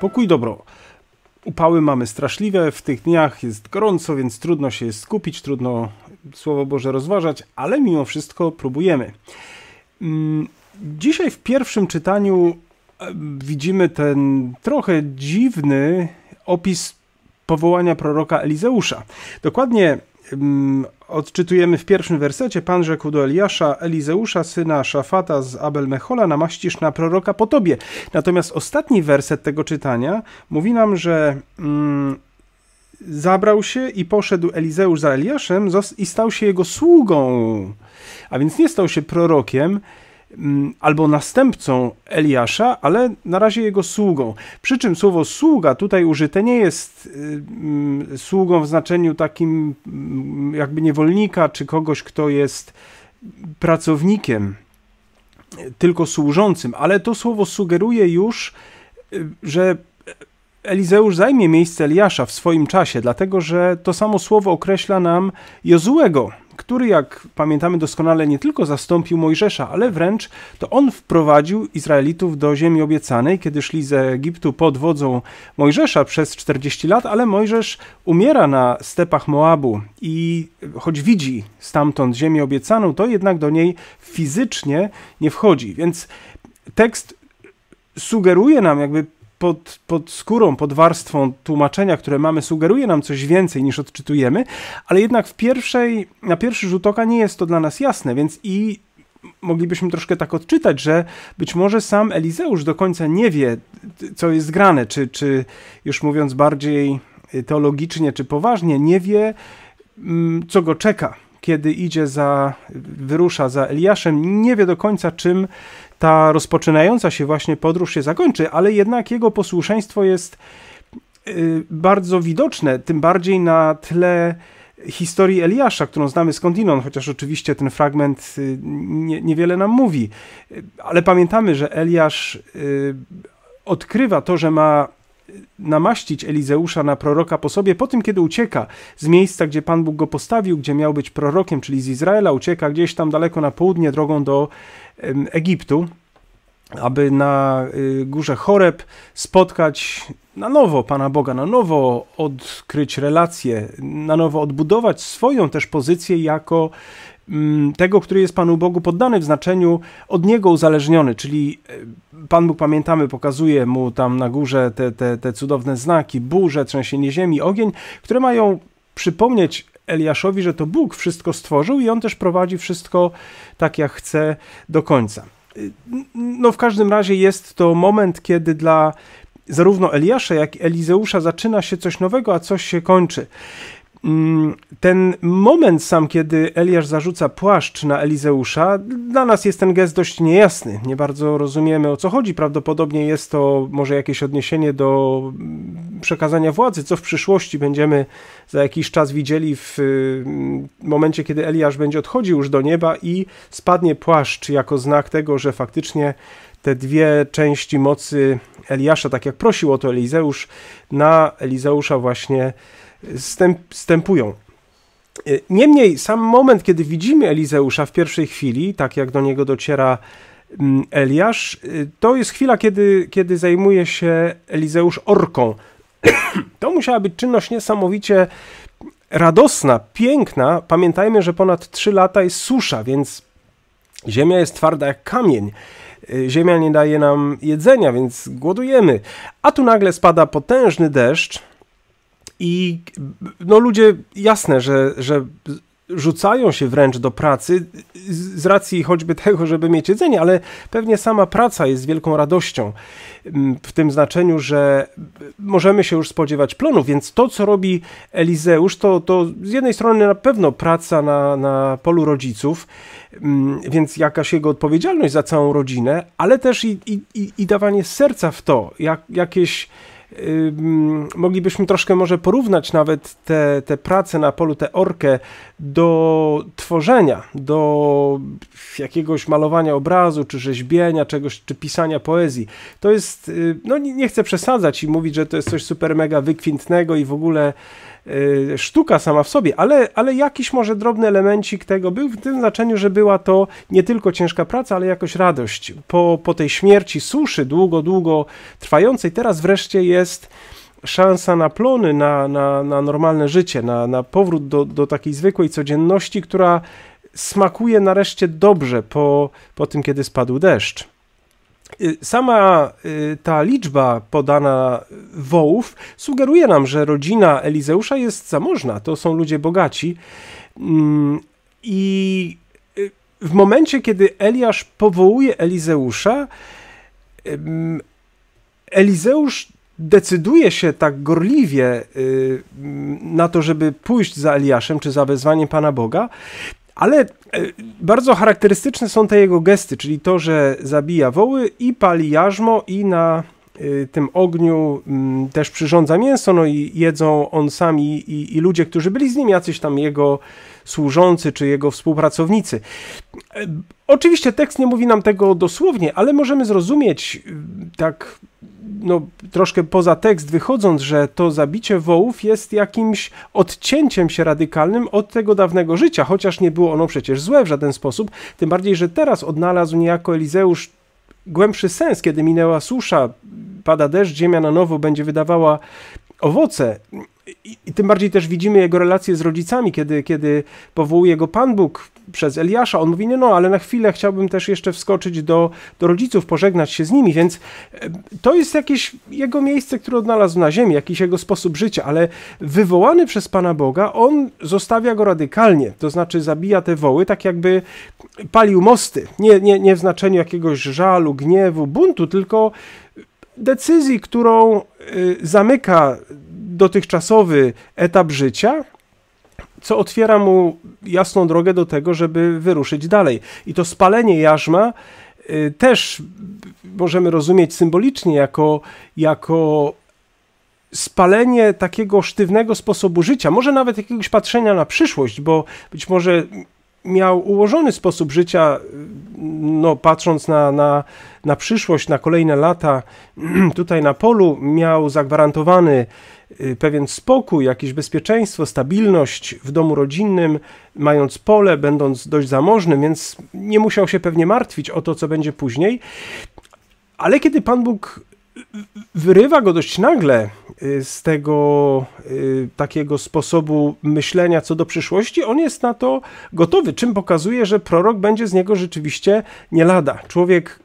Pokój dobro. Upały mamy straszliwe, w tych dniach jest gorąco, więc trudno się skupić, trudno Słowo Boże rozważać, ale mimo wszystko próbujemy. Mm, dzisiaj w pierwszym czytaniu widzimy ten trochę dziwny opis powołania proroka Elizeusza. Dokładnie odczytujemy w pierwszym wersecie, Pan rzekł do Eliasza, Elizeusza, syna Szafata z Abel Mechola, namaścisz na proroka po tobie. Natomiast ostatni werset tego czytania mówi nam, że mm, zabrał się i poszedł Elizeusz za Eliaszem i stał się jego sługą. A więc nie stał się prorokiem, albo następcą Eliasza, ale na razie jego sługą. Przy czym słowo sługa tutaj użyte nie jest y, mm, sługą w znaczeniu takim mm, jakby niewolnika, czy kogoś, kto jest pracownikiem, tylko służącym, ale to słowo sugeruje już, y, że Elizeusz zajmie miejsce Eliasza w swoim czasie, dlatego że to samo słowo określa nam Jozułego, który, jak pamiętamy doskonale, nie tylko zastąpił Mojżesza, ale wręcz to on wprowadził Izraelitów do ziemi obiecanej, kiedy szli z Egiptu pod wodzą Mojżesza przez 40 lat, ale Mojżesz umiera na stepach Moabu i choć widzi stamtąd ziemię obiecaną, to jednak do niej fizycznie nie wchodzi. Więc tekst sugeruje nam jakby pod, pod skórą, pod warstwą tłumaczenia, które mamy, sugeruje nam coś więcej niż odczytujemy, ale jednak w pierwszej, na pierwszy rzut oka nie jest to dla nas jasne, więc i moglibyśmy troszkę tak odczytać, że być może sam Elizeusz do końca nie wie, co jest grane, czy, czy już mówiąc bardziej teologicznie, czy poważnie, nie wie, mm, co go czeka, kiedy idzie za, wyrusza za Eliaszem, nie wie do końca, czym ta rozpoczynająca się właśnie podróż się zakończy, ale jednak jego posłuszeństwo jest y, bardzo widoczne, tym bardziej na tle historii Eliasza, którą znamy skądinąd, chociaż oczywiście ten fragment y, nie, niewiele nam mówi. Ale pamiętamy, że Eliasz y, odkrywa to, że ma namaścić Elizeusza na proroka po sobie po tym, kiedy ucieka z miejsca, gdzie Pan Bóg go postawił, gdzie miał być prorokiem, czyli z Izraela, ucieka gdzieś tam daleko na południe drogą do Egiptu, aby na y, górze Choreb spotkać na nowo Pana Boga, na nowo odkryć relacje, na nowo odbudować swoją też pozycję jako tego, który jest Panu Bogu poddany w znaczeniu od Niego uzależniony, czyli e, Pan Bóg, pamiętamy, pokazuje mu tam na górze te, te, te cudowne znaki, burze, trzęsienie ziemi, ogień, które mają przypomnieć Eliaszowi, że to Bóg wszystko stworzył i on też prowadzi wszystko tak, jak chce do końca. No w każdym razie jest to moment, kiedy dla zarówno Eliasza, jak i Elizeusza zaczyna się coś nowego, a coś się kończy. Mm, ten moment sam, kiedy Eliasz zarzuca płaszcz na Elizeusza, dla nas jest ten gest dość niejasny. Nie bardzo rozumiemy o co chodzi. Prawdopodobnie jest to może jakieś odniesienie do przekazania władzy, co w przyszłości będziemy za jakiś czas widzieli w mm, momencie, kiedy Eliasz będzie odchodził już do nieba i spadnie płaszcz jako znak tego, że faktycznie te dwie części mocy Eliasza, tak jak prosił o to Elizeusz, na Elizeusza właśnie stępują. E, niemniej sam moment, kiedy widzimy Elizeusza w pierwszej chwili, tak jak do niego dociera mm, Eliasz, e, to jest chwila, kiedy, kiedy zajmuje się Elizeusz orką. To musiała być czynność niesamowicie radosna, piękna. Pamiętajmy, że ponad 3 lata jest susza, więc ziemia jest twarda jak kamień. E, ziemia nie daje nam jedzenia, więc głodujemy. A tu nagle spada potężny deszcz, i no ludzie, jasne, że, że rzucają się wręcz do pracy z racji choćby tego, żeby mieć jedzenie, ale pewnie sama praca jest wielką radością mm, w tym znaczeniu, że możemy się już spodziewać plonów, więc to, co robi Elizeusz, to, to z jednej strony na pewno praca na, na polu rodziców, mm, więc jakaś jego odpowiedzialność za całą rodzinę, ale też i, i, i dawanie serca w to, jak, jakieś moglibyśmy troszkę może porównać nawet te, te prace na polu, tę orkę do tworzenia, do jakiegoś malowania obrazu, czy rzeźbienia czegoś, czy pisania poezji. To jest, y, no nie, nie chcę przesadzać i mówić, że to jest coś super mega wykwintnego i w ogóle sztuka sama w sobie, ale, ale jakiś może drobny elemencik tego był w tym znaczeniu, że była to nie tylko ciężka praca, ale jakoś radość. Po, po tej śmierci suszy, długo, długo trwającej, teraz wreszcie jest szansa na plony, na, na, na normalne życie, na, na powrót do, do takiej zwykłej codzienności, która smakuje nareszcie dobrze po, po tym, kiedy spadł deszcz. Y, sama y, ta liczba podana wołów sugeruje nam, że rodzina Elizeusza jest zamożna. To są ludzie bogaci. Mm, I y, w momencie, kiedy Eliasz powołuje Elizeusza, Elizeusz decyduje się tak gorliwie na to, żeby pójść za Eliaszem, czy za wezwaniem Pana Boga, ale e, bardzo charakterystyczne są te jego gesty, czyli to, że zabija woły i pali jarzmo i na tym ogniu mm, też przyrządza mięso, no i jedzą on sami i, i ludzie, którzy byli z nim, jacyś tam jego służący czy jego współpracownicy. E, oczywiście tekst nie mówi nam tego dosłownie, ale możemy zrozumieć tak no, troszkę poza tekst wychodząc, że to zabicie wołów jest jakimś odcięciem się radykalnym od tego dawnego życia, chociaż nie było ono przecież złe w żaden sposób, tym bardziej, że teraz odnalazł niejako Elizeusz głębszy sens, kiedy minęła susza, pada deszcz, ziemia na nowo będzie wydawała owoce. I, I, tym bardziej też widzimy jego relacje z rodzicami, kiedy, kiedy powołuje go Pan Bóg przez Eliasza. On mówi, no, no, ale na chwilę chciałbym też jeszcze wskoczyć do, do rodziców, pożegnać się z nimi, więc e, to jest jakieś jego miejsce, które odnalazł na ziemi, jakiś jego sposób życia, ale wywołany przez Pana Boga, on zostawia go radykalnie, to znaczy zabija te woły, tak jakby palił mosty. Nie, nie, nie w znaczeniu jakiegoś żalu, gniewu, buntu, tylko decyzji, którą y, zamyka dotychczasowy etap życia, co otwiera mu jasną drogę do tego, żeby wyruszyć dalej. I to spalenie jarzma y, też możemy rozumieć symbolicznie jako, jako spalenie takiego sztywnego sposobu życia, może nawet jakiegoś patrzenia na przyszłość, bo być może miał ułożony sposób życia, no, patrząc na, na, na przyszłość, na kolejne lata, tutaj na polu, miał zagwarantowany pewien spokój, jakieś bezpieczeństwo, stabilność w domu rodzinnym, mając pole, będąc dość zamożnym, więc nie musiał się pewnie martwić o to, co będzie później. Ale kiedy Pan Bóg wyrywa go dość nagle y, z tego y, takiego sposobu myślenia co do przyszłości, on jest na to gotowy, czym pokazuje, że prorok będzie z niego rzeczywiście nie lada. Człowiek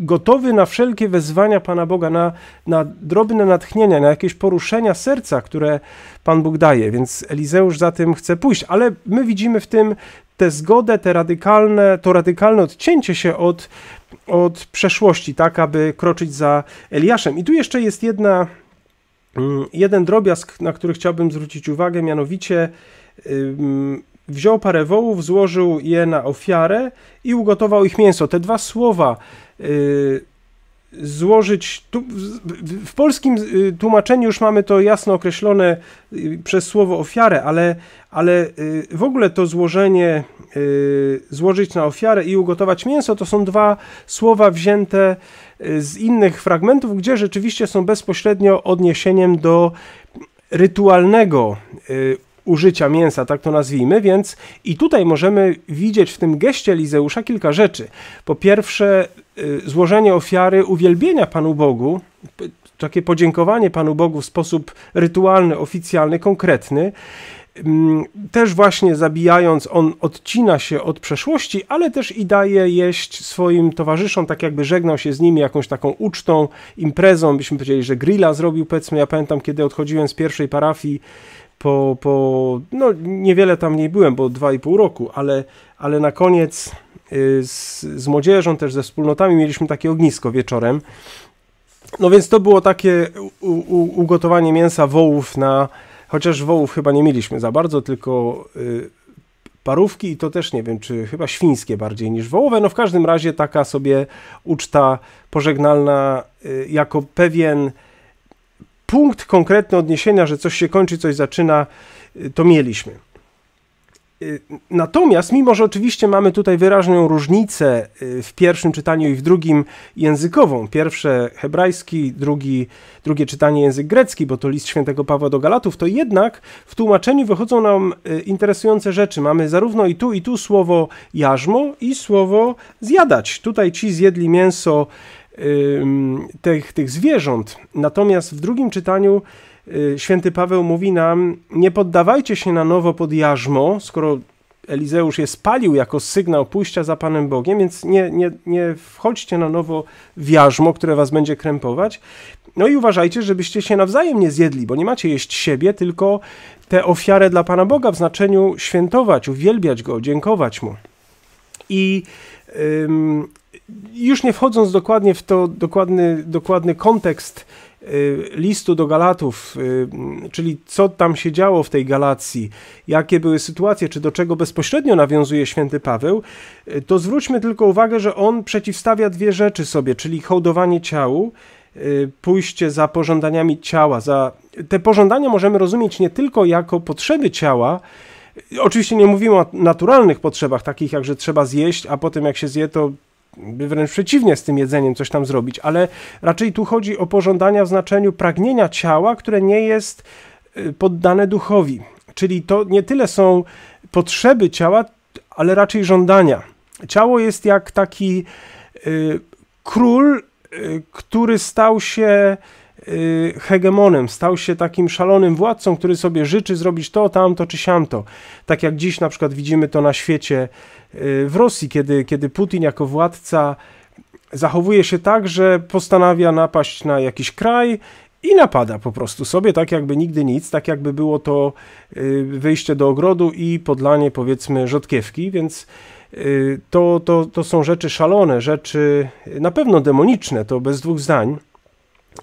gotowy na wszelkie wezwania Pana Boga, na, na drobne natchnienia, na jakieś poruszenia serca, które Pan Bóg daje, więc Elizeusz za tym chce pójść, ale my widzimy w tym tę zgodę, te radykalne, to radykalne odcięcie się od od przeszłości, tak, aby kroczyć za Eliaszem. I tu jeszcze jest jedna, mm, jeden drobiazg, na który chciałbym zwrócić uwagę, mianowicie wziął parę wołów, złożył je na ofiarę i ugotował ich mięso. Te dwa słowa złożyć. Tu, w polskim y, tłumaczeniu już mamy to jasno określone y, przez słowo ofiarę, ale, ale y, w ogóle to złożenie, złożyć na ofiarę i ugotować mięso to są dwa słowa wzięte z innych fragmentów, gdzie rzeczywiście są bezpośrednio odniesieniem do rytualnego użycia mięsa, tak to nazwijmy, więc i tutaj możemy widzieć w tym geście Lizeusza kilka rzeczy. Po pierwsze, y, złożenie ofiary uwielbienia Panu Bogu, takie podziękowanie Panu Bogu w sposób rytualny, oficjalny, konkretny. Mm, też właśnie zabijając, on odcina się od przeszłości, ale też i daje jeść swoim towarzyszom, tak jakby żegnał się z nimi jakąś taką ucztą, imprezą. Byśmy powiedzieli, że grilla zrobił, powiedzmy, ja pamiętam, kiedy odchodziłem z pierwszej parafii, po, po no niewiele tam nie byłem, bo dwa i pół roku, ale, ale na koniec y, z, z młodzieżą, też ze wspólnotami mieliśmy takie ognisko wieczorem. No więc to było takie u, u, ugotowanie mięsa wołów na, chociaż wołów chyba nie mieliśmy za bardzo, tylko y, parówki i to też nie wiem, czy chyba świńskie bardziej niż wołowe. No w każdym razie taka sobie uczta pożegnalna y, jako pewien punkt konkretny odniesienia, że coś się kończy, coś zaczyna, to mieliśmy. Y, natomiast, mimo że oczywiście mamy tutaj wyraźną różnicę y, w pierwszym czytaniu i w drugim językową, pierwsze hebrajski, drugi, drugie czytanie język grecki, bo to list świętego Pawła do Galatów, to jednak w tłumaczeniu wychodzą nam y, interesujące rzeczy. Mamy zarówno i tu, i tu słowo jarzmo i słowo zjadać. Tutaj ci zjedli mięso tych, tych zwierząt. Natomiast w drugim czytaniu Y, święty Paweł mówi nam: Nie poddawajcie się na nowo pod jarzmo, skoro Elizeusz je spalił jako sygnał pójścia za Panem Bogiem, więc nie, nie, nie wchodźcie na nowo w jarzmo, które was będzie krępować. No i uważajcie, żebyście się nawzajem nie zjedli, bo nie macie jeść siebie, tylko tę ofiarę dla Pana Boga w znaczeniu świętować, uwielbiać Go, dziękować Mu. I już nie wchodząc dokładnie w to dokładny, dokładny kontekst Y, listu do Galatów, y, czyli co tam się działo w tej Galacji, jakie były sytuacje, czy do czego bezpośrednio nawiązuje święty Paweł, y, to zwróćmy tylko uwagę, że on przeciwstawia dwie rzeczy sobie, czyli hołdowanie ciału, pójście za pożądaniami ciała. Za... Te pożądania możemy rozumieć nie tylko jako potrzeby ciała, Oczywiście nie mówimy o naturalnych potrzebach, takich jak, że trzeba zjeść, a potem jak się zje, to wręcz przeciwnie z tym jedzeniem coś tam zrobić, ale raczej tu chodzi o pożądania w znaczeniu pragnienia ciała, które nie jest y, poddane duchowi. Czyli to nie tyle są potrzeby ciała, ale raczej żądania. Ciało jest jak taki y, król, y, który stał się hegemonem, stał się takim szalonym władcą, który sobie życzy zrobić to, tamto czy siamto. Tak jak dziś na przykład widzimy to na świecie w Rosji, kiedy, kiedy Putin jako władca zachowuje się tak, że postanawia napaść na jakiś kraj i napada po prostu sobie, tak jakby nigdy nic, tak jakby było to y, wyjście do ogrodu i podlanie powiedzmy rzodkiewki, więc y, to, to, to są rzeczy szalone, rzeczy na pewno demoniczne, to bez dwóch zdań.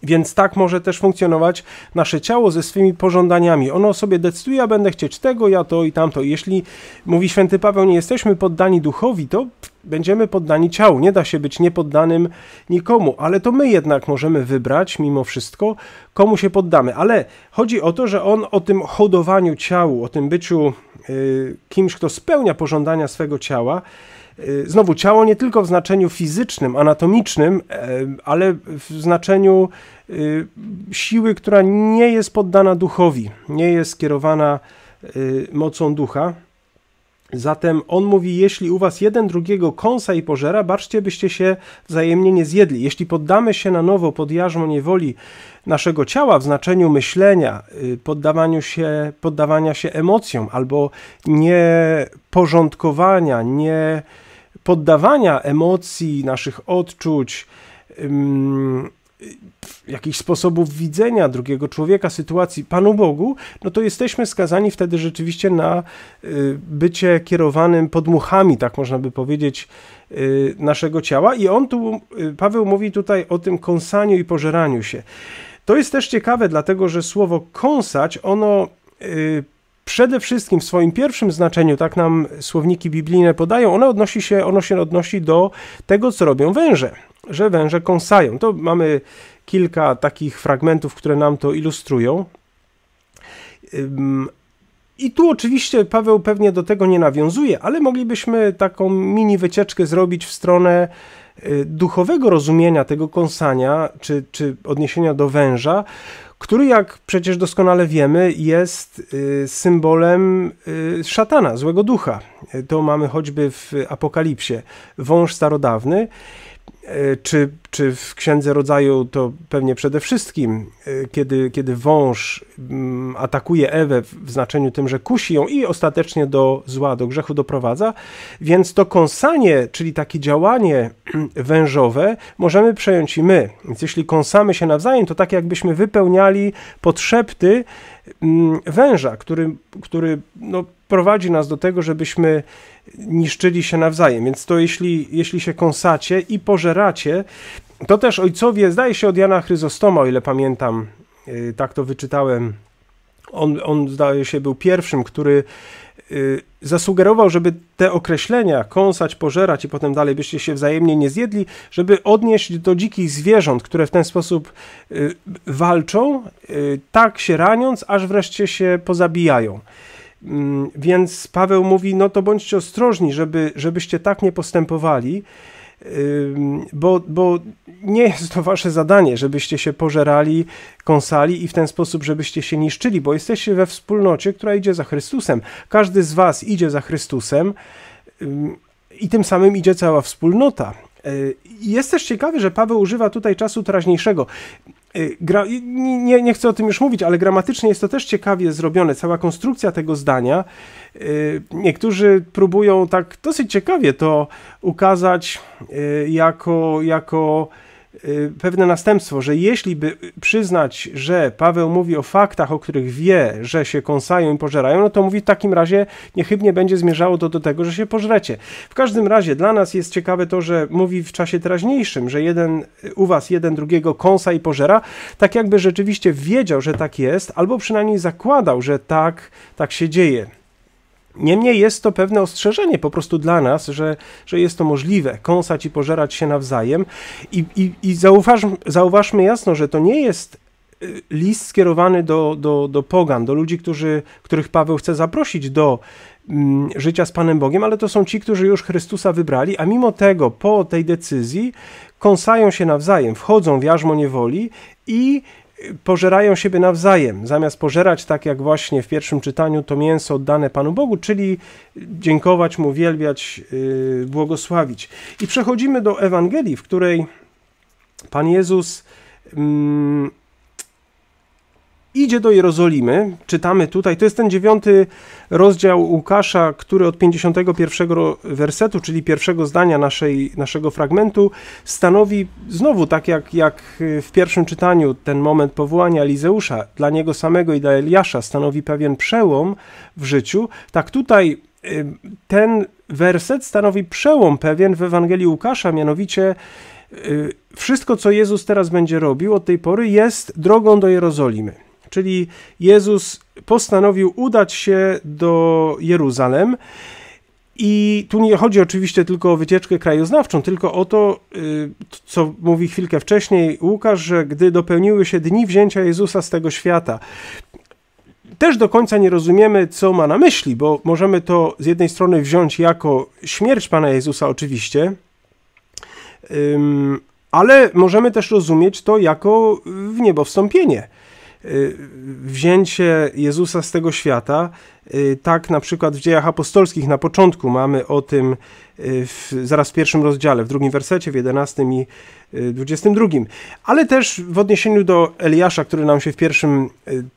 Więc tak może też funkcjonować nasze ciało ze swymi pożądaniami. Ono sobie decyduje, ja będę chcieć tego, ja to i tamto. Jeśli, mówi święty Paweł, nie jesteśmy poddani duchowi, to będziemy poddani ciału. Nie da się być niepoddanym nikomu, ale to my jednak możemy wybrać mimo wszystko, komu się poddamy. Ale chodzi o to, że on o tym hodowaniu ciału, o tym byciu y, kimś, kto spełnia pożądania swego ciała, znowu, ciało nie tylko w znaczeniu fizycznym, anatomicznym, e, ale w znaczeniu y, siły, która nie jest poddana duchowi, nie jest skierowana y, mocą ducha. Zatem on mówi, jeśli u was jeden drugiego kąsa i pożera, baczcie, byście się wzajemnie nie zjedli. Jeśli poddamy się na nowo pod jarzmo niewoli naszego ciała w znaczeniu myślenia, poddawaniu się, poddawania się emocjom albo nieporządkowania, nie poddawania emocji, naszych odczuć, jakichś sposobów widzenia drugiego człowieka, sytuacji Panu Bogu, no to jesteśmy skazani wtedy rzeczywiście na y, bycie kierowanym podmuchami, tak można by powiedzieć, y, naszego ciała. I on tu, y, Paweł mówi tutaj o tym kąsaniu i pożeraniu się. To jest też ciekawe, dlatego że słowo kąsać, ono przede wszystkim w swoim pierwszym znaczeniu, tak nam słowniki biblijne podają, ono, odnosi się, ono się odnosi do tego, co robią węże, że węże kąsają. To mamy kilka takich fragmentów, które nam to ilustrują. I tu oczywiście Paweł pewnie do tego nie nawiązuje, ale moglibyśmy taką mini wycieczkę zrobić w stronę duchowego rozumienia tego kąsania, czy, czy odniesienia do węża, który, jak przecież doskonale wiemy, jest y, symbolem y, szatana, złego ducha. To mamy choćby w Apokalipsie. Wąż starodawny czy, czy w Księdze Rodzaju to pewnie przede wszystkim, e, kiedy, kiedy wąż mm, atakuje Ewę w znaczeniu tym, że kusi ją i ostatecznie do zła, do grzechu doprowadza, więc to kąsanie, czyli takie działanie wężowe, możemy przejąć i my. Więc jeśli kąsamy się nawzajem, to tak jakbyśmy wypełniali podszepty mm, węża, który, który no, prowadzi nas do tego, żebyśmy niszczyli się nawzajem. Więc to jeśli, jeśli się kąsacie i pożeracie, to też ojcowie, zdaje się od Jana Chryzostoma, o ile pamiętam, yy, tak to wyczytałem, on, on zdaje się był pierwszym, który y, zasugerował, żeby te określenia kąsać, pożerać i potem dalej byście się wzajemnie nie zjedli, żeby odnieść do dzikich zwierząt, które w ten sposób y, walczą, y, tak się raniąc, aż wreszcie się pozabijają. Mm, więc Paweł mówi, no to bądźcie ostrożni, żeby, żebyście tak nie postępowali, bo, bo nie jest to wasze zadanie, żebyście się pożerali, kąsali i w ten sposób, żebyście się niszczyli, bo jesteście we wspólnocie, która idzie za Chrystusem. Każdy z was idzie za Chrystusem i tym samym idzie cała wspólnota. Y, jest też ciekawe, że Paweł używa tutaj czasu teraźniejszego. Y, gra, nie, nie chcę o tym już mówić, ale gramatycznie jest to też ciekawie zrobione. Cała konstrukcja tego zdania. Y, niektórzy próbują tak dosyć ciekawie to ukazać jako, jako Y, pewne następstwo, że jeśli by przyznać, że Paweł mówi o faktach, o których wie, że się kąsają i pożerają, no to mówi w takim razie niechybnie będzie zmierzało to do tego, że się pożrecie. W każdym razie dla nas jest ciekawe to, że mówi w czasie teraźniejszym, że jeden u was jeden drugiego kąsa i pożera, tak jakby rzeczywiście wiedział, że tak jest, albo przynajmniej zakładał, że tak, tak się dzieje. Niemniej jest to pewne ostrzeżenie po prostu dla nas, że, że jest to możliwe, kąsać i pożerać się nawzajem. I, i, i zauważ, zauważmy jasno, że to nie jest y, list skierowany do, do, do pogan, do ludzi, którzy, których Paweł chce zaprosić do mm, życia z Panem Bogiem, ale to są ci, którzy już Chrystusa wybrali, a mimo tego po tej decyzji kąsają się nawzajem, wchodzą w jarzmo niewoli i pożerają siebie nawzajem, zamiast pożerać tak jak właśnie w pierwszym czytaniu to mięso oddane Panu Bogu, czyli dziękować Mu, wielbiać, yy, błogosławić. I przechodzimy do Ewangelii, w której Pan Jezus yy, idzie do Jerozolimy. Czytamy tutaj, to jest ten dziewiąty rozdział Łukasza, który od 51 wersetu, czyli pierwszego zdania naszej, naszego fragmentu, stanowi znowu, tak jak, jak w pierwszym czytaniu, ten moment powołania Elizeusza dla niego samego i dla Eliasza stanowi pewien przełom w życiu, tak tutaj y, ten werset stanowi przełom pewien w Ewangelii Łukasza, mianowicie y, wszystko, co Jezus teraz będzie robił od tej pory, jest drogą do Jerozolimy. Czyli Jezus postanowił udać się do Jeruzalem. I tu nie chodzi oczywiście tylko o wycieczkę krajoznawczą, tylko o to, y, co mówi chwilkę wcześniej Łukasz, że gdy dopełniły się dni wzięcia Jezusa z tego świata. Też do końca nie rozumiemy, co ma na myśli, bo możemy to z jednej strony wziąć jako śmierć Pana Jezusa, oczywiście, ale możemy też rozumieć to jako w niebo wstąpienie wzięcie Jezusa z tego świata. Y, tak na przykład w dziejach apostolskich na początku mamy o tym y, w, zaraz w pierwszym rozdziale, w drugim wersecie, w jedenastym i dwudziestym drugim. Ale też w odniesieniu do Eliasza, który nam się w pierwszym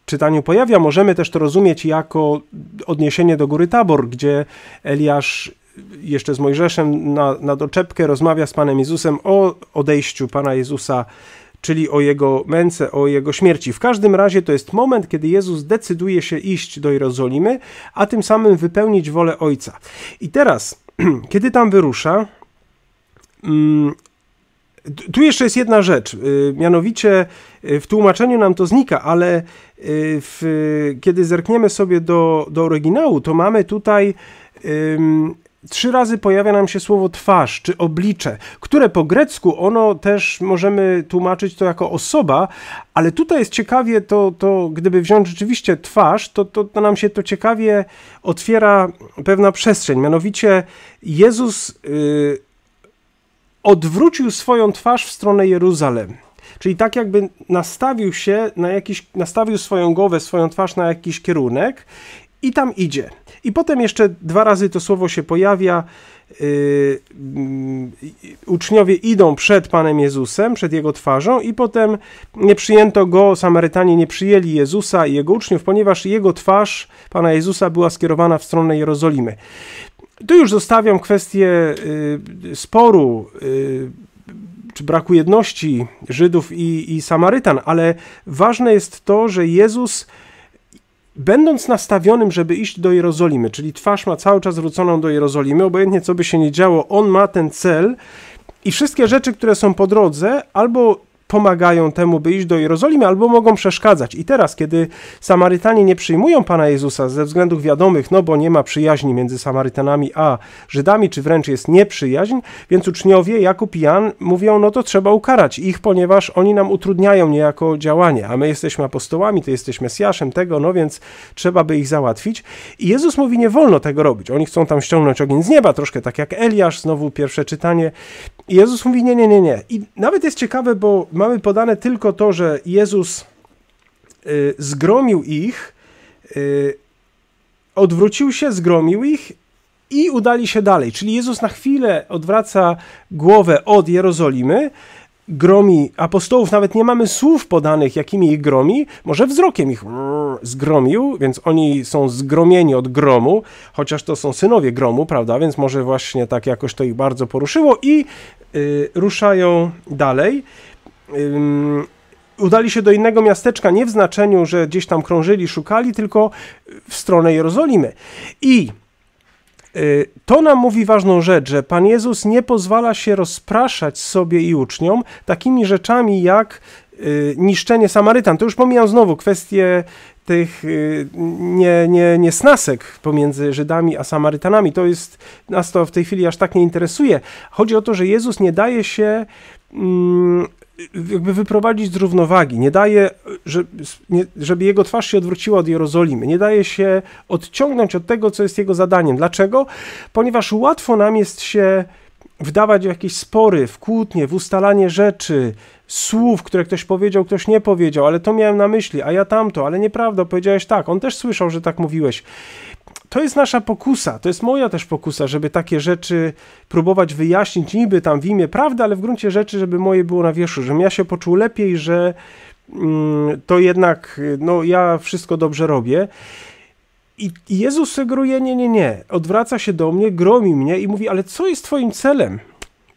czytaniu pojawia, możemy też to rozumieć jako odniesienie do góry Tabor, gdzie Eliasz jeszcze z Mojżeszem na, na doczepkę rozmawia z Panem Jezusem o odejściu Pana Jezusa czyli o jego męce, o jego śmierci. W każdym razie to jest moment, kiedy Jezus decyduje się iść do Jerozolimy, a tym samym wypełnić wolę Ojca. I teraz, kiedy tam wyrusza, mm, tu jeszcze jest jedna rzecz, y, mianowicie y, w tłumaczeniu nam to znika, ale y, w, kiedy zerkniemy sobie do, do oryginału, to mamy tutaj trzy razy pojawia nam się słowo twarz czy oblicze, które po grecku ono też możemy tłumaczyć to jako osoba, ale tutaj jest ciekawie to, to gdyby wziąć rzeczywiście twarz, to, to, to nam się to ciekawie otwiera pewna przestrzeń. Mianowicie Jezus yy, odwrócił swoją twarz w stronę Jeruzalem. Czyli tak jakby nastawił się na jakiś, nastawił swoją głowę, swoją twarz na jakiś kierunek i tam idzie. I potem jeszcze dwa razy to słowo się pojawia. Yy, uczniowie idą przed Panem Jezusem, przed Jego twarzą i potem nie przyjęto Go, Samarytanie nie przyjęli Jezusa i Jego uczniów, ponieważ Jego twarz, Pana Jezusa, była skierowana w stronę Jerozolimy. Tu już zostawiam kwestię yy, sporu, yy, czy braku jedności Żydów i, i Samarytan, ale ważne jest to, że Jezus będąc nastawionym, żeby iść do Jerozolimy, czyli twarz ma cały czas zwróconą do Jerozolimy, obojętnie co by się nie działo, on ma ten cel i wszystkie rzeczy, które są po drodze, albo pomagają temu, by iść do Jerozolimy, albo mogą przeszkadzać. I teraz, kiedy Samarytanie nie przyjmują Pana Jezusa ze względów wiadomych, no bo nie ma przyjaźni między Samarytanami a Żydami, czy wręcz jest nieprzyjaźń, więc uczniowie Jakub i Jan mówią, no to trzeba ukarać ich, ponieważ oni nam utrudniają niejako działanie, a my jesteśmy apostołami, to jesteś Mesjaszem tego, no więc trzeba by ich załatwić. I Jezus mówi, nie wolno tego robić. Oni chcą tam ściągnąć ogień z nieba, troszkę tak jak Eliasz, znowu pierwsze czytanie. I Jezus mówi, nie, nie, nie, nie. I nawet jest ciekawe, bo mamy podane tylko to, że Jezus y, zgromił ich, y, odwrócił się, zgromił ich i udali się dalej. Czyli Jezus na chwilę odwraca głowę od Jerozolimy, gromi apostołów, nawet nie mamy słów podanych, jakimi ich gromi, może wzrokiem ich zgromił, więc oni są zgromieni od gromu, chociaż to są synowie gromu, prawda, więc może właśnie tak jakoś to ich bardzo poruszyło i y, ruszają dalej. udali się do innego miasteczka, nie w znaczeniu, że gdzieś tam krążyli, szukali, tylko w stronę Jerozolimy. I to nam mówi ważną rzecz, że Pan Jezus nie pozwala się rozpraszać sobie i uczniom takimi rzeczami jak y, niszczenie Samarytan. To już pomijam znowu kwestię tych y, nie, nie, nie snasek pomiędzy Żydami a Samarytanami. To jest, nas to w tej chwili aż tak nie interesuje. Chodzi o to, że Jezus nie daje się mm, jakby wyprowadzić z równowagi, nie daje, żeby jego twarz się odwróciła od Jerozolimy, nie daje się odciągnąć od tego, co jest jego zadaniem. Dlaczego? Ponieważ łatwo nam jest się wdawać w jakieś spory, w kłótnie, w ustalanie rzeczy, słów, które ktoś powiedział, ktoś nie powiedział, ale to miałem na myśli, a ja tamto, ale nieprawda, powiedziałeś tak, on też słyszał, że tak mówiłeś to jest nasza pokusa, to jest moja też pokusa, żeby takie rzeczy próbować wyjaśnić niby tam w imię prawdy, ale w gruncie rzeczy, żeby moje było na wierzchu, żebym ja się poczuł lepiej, że mm, to jednak no, ja wszystko dobrze robię. I Jezus sugeruje, nie, nie, nie, odwraca się do mnie, gromi mnie i mówi, ale co jest twoim celem?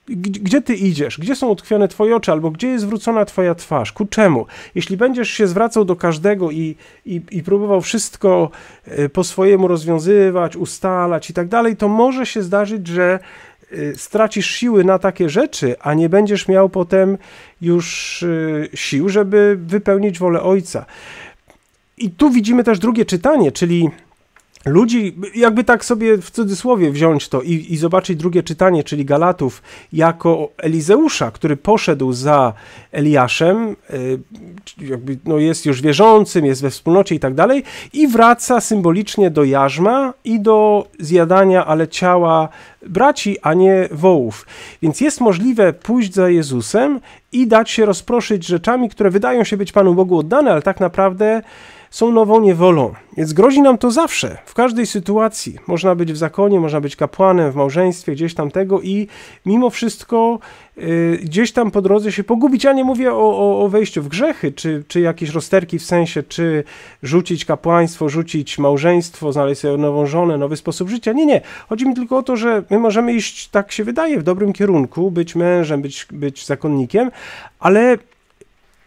Gdzie ty idziesz? Gdzie są utkwione twoje oczy? Albo gdzie jest zwrócona twoja twarz? Ku czemu? Jeśli będziesz się zwracał do każdego i, i, i próbował wszystko e, po swojemu rozwiązywać, ustalać i tak dalej, to może się zdarzyć, że e, stracisz siły na takie rzeczy, a nie będziesz miał potem już e, sił, żeby wypełnić wolę Ojca. I tu widzimy też drugie czytanie, czyli ludzi, jakby tak sobie w cudzysłowie wziąć to i, i, zobaczyć drugie czytanie, czyli Galatów, jako Elizeusza, który poszedł za Eliaszem, y, jakby no jest już wierzącym, jest we wspólnocie i tak dalej, i wraca symbolicznie do jarzma i do zjadania, ale ciała braci, a nie wołów. Więc jest możliwe pójść za Jezusem i dać się rozproszyć rzeczami, które wydają się być Panu Bogu oddane, ale tak naprawdę są nową niewolą. Więc grozi nam to zawsze, w każdej sytuacji. Można być w zakonie, można być kapłanem, w małżeństwie, gdzieś tam tego i mimo wszystko y, gdzieś tam po drodze się pogubić. Ja nie mówię o, o, o, wejściu w grzechy, czy, czy jakieś rozterki w sensie, czy rzucić kapłaństwo, rzucić małżeństwo, znaleźć sobie nową żonę, nowy sposób życia. Nie, nie. Chodzi mi tylko o to, że my możemy iść, tak się wydaje, w dobrym kierunku, być mężem, być, być zakonnikiem, ale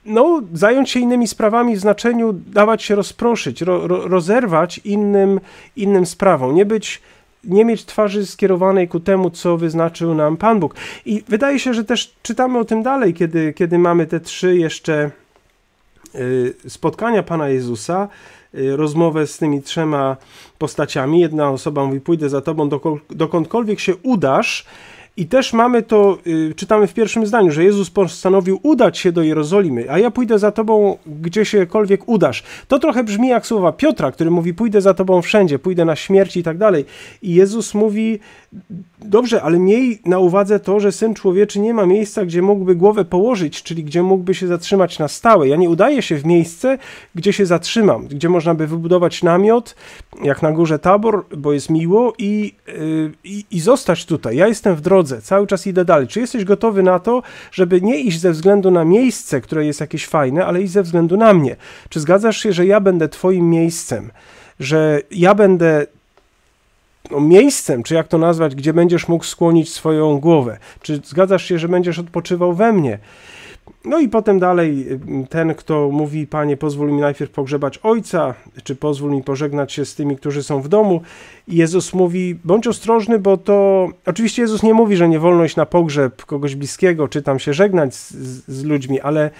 no, zająć się innymi sprawami w znaczeniu dawać się rozproszyć, ro, ro, rozerwać innym, innym sprawom, nie być nie mieć twarzy skierowanej ku temu, co wyznaczył nam Pan Bóg. I wydaje się, że też czytamy o tym dalej, kiedy, kiedy mamy te trzy jeszcze y, spotkania Pana Jezusa, y, rozmowę z tymi trzema postaciami. Jedna osoba mówi: Pójdę za tobą, dokądkolwiek się udasz. I też mamy to, y, czytamy w pierwszym zdaniu, że Jezus postanowił udać się do Jerozolimy, a ja pójdę za tobą gdzieśkolwiek udasz. To trochę brzmi jak słowa Piotra, który mówi: Pójdę za tobą wszędzie, pójdę na śmierć i tak dalej. I Jezus mówi: Dobrze, ale miej na uwadze to, że syn człowieczy nie ma miejsca, gdzie mógłby głowę położyć, czyli gdzie mógłby się zatrzymać na stałe. Ja nie udaję się w miejsce, gdzie się zatrzymam, gdzie można by wybudować namiot, jak na górze tabor, bo jest miło, i, yy, i, i zostać tutaj. Ja jestem w drodze, cały czas idę dalej. Czy jesteś gotowy na to, żeby nie iść ze względu na miejsce, które jest jakieś fajne, ale iść ze względu na mnie? Czy zgadzasz się, że ja będę Twoim miejscem? że ja będę no, miejscem, czy jak to nazwać, gdzie będziesz mógł skłonić swoją głowę? Czy zgadzasz się, że będziesz odpoczywał we mnie? No i potem dalej ten, kto mówi, Panie, pozwól mi najpierw pogrzebać ojca, czy pozwól mi pożegnać się z tymi, którzy są w domu. Jezus mówi, bądź ostrożny, bo to. Oczywiście Jezus nie mówi, że nie wolno iść na pogrzeb kogoś bliskiego, czy tam się żegnać z, z ludźmi, ale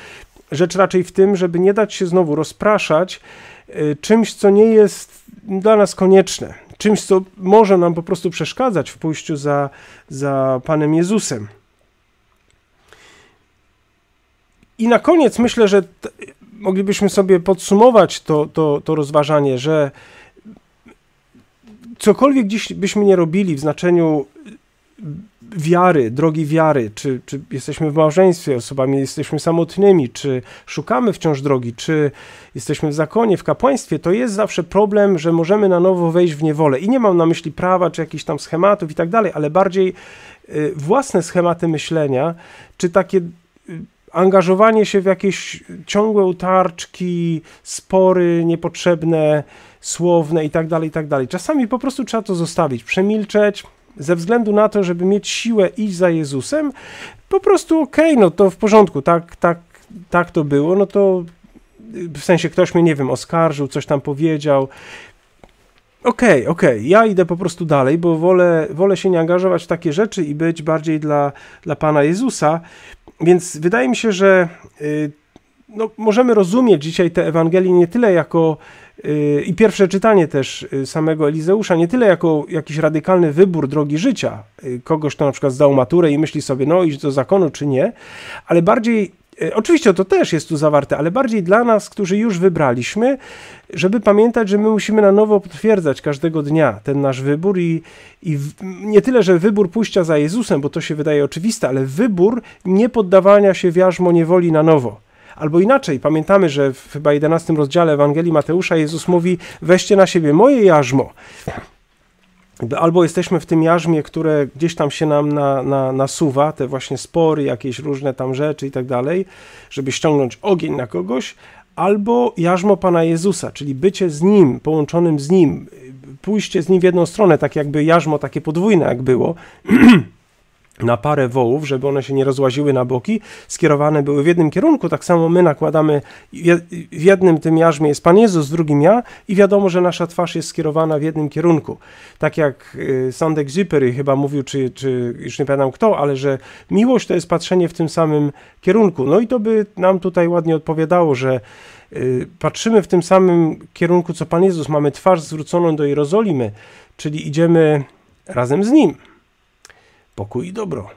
rzecz raczej w tym, żeby nie dać się znowu rozpraszać y, czymś, co nie jest dla nas konieczne, czymś, co może nam po prostu przeszkadzać w pójściu za, za Panem Jezusem. I na koniec myślę, że moglibyśmy sobie podsumować to, to, to rozważanie, że cokolwiek dziś byśmy nie robili w znaczeniu wiary, drogi wiary, czy, czy jesteśmy w małżeństwie, osobami jesteśmy samotnymi, czy szukamy wciąż drogi, czy jesteśmy w zakonie, w kapłaństwie, to jest zawsze problem, że możemy na nowo wejść w niewolę. I nie mam na myśli prawa, czy jakichś tam schematów i tak dalej, ale bardziej y, własne schematy myślenia, czy takie y, angażowanie się w jakieś ciągłe utarczki, spory niepotrzebne, słowne i tak dalej, i tak. Czasami po prostu trzeba to zostawić, przemilczeć, ze względu na to, żeby mieć siłę iść za Jezusem, po prostu okej, okay, no to w porządku, tak, tak, tak to było, no to w sensie ktoś mnie, nie wiem, oskarżył, coś tam powiedział. Okej, okay, okej, okay. ja idę po prostu dalej, bo wolę, wolę się nie angażować w takie rzeczy i być bardziej dla, dla Pana Jezusa. Więc wydaje mi się, że y, no, możemy rozumieć dzisiaj te Ewangelii nie tyle jako y, i pierwsze czytanie też y, samego Elizeusza, nie tyle jako jakiś radykalny wybór drogi życia, kogoś, kto na przykład zdał maturę i myśli sobie, no iść do zakonu czy nie, ale bardziej Oczywiście to też jest tu zawarte, ale bardziej dla nas, którzy już wybraliśmy, żeby pamiętać, że my musimy na nowo potwierdzać każdego dnia ten nasz wybór i, i w, nie tyle, że wybór pójścia za Jezusem, bo to się wydaje oczywiste, ale wybór nie poddawania się wiarzmo niewoli na nowo. Albo inaczej, pamiętamy, że w chyba 11 rozdziale Ewangelii Mateusza Jezus mówi: weźcie na siebie moje jarzmo. Albo jesteśmy w tym jarzmie, które gdzieś tam się nam na, na, nasuwa, te właśnie spory, jakieś różne tam rzeczy i tak dalej, żeby ściągnąć ogień na kogoś, albo jarzmo Pana Jezusa, czyli bycie z Nim, połączonym z Nim, pójście z Nim w jedną stronę, tak jakby jarzmo takie podwójne jak było, na parę wołów, żeby one się nie rozłaziły na boki, skierowane były w jednym kierunku. Tak samo my nakładamy, w jednym tym jarzmie jest Pan Jezus, w drugim ja i wiadomo, że nasza twarz jest skierowana w jednym kierunku. Tak jak y, Saint-Exupéry chyba mówił, czy, czy już nie pamiętam kto, ale że miłość to jest patrzenie w tym samym kierunku. No i to by nam tutaj ładnie odpowiadało, że y, patrzymy w tym samym kierunku, co Pan Jezus, mamy twarz zwróconą do Jerozolimy, czyli idziemy razem z Nim pokój i dobro.